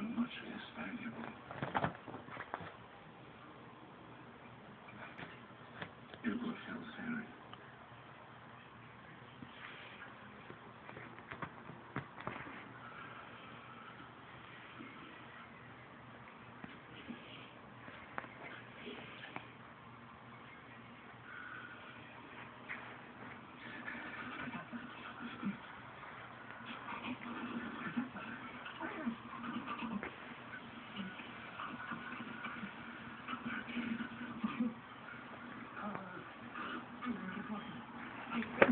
are much less valuable. It will feel sorry. Thank you.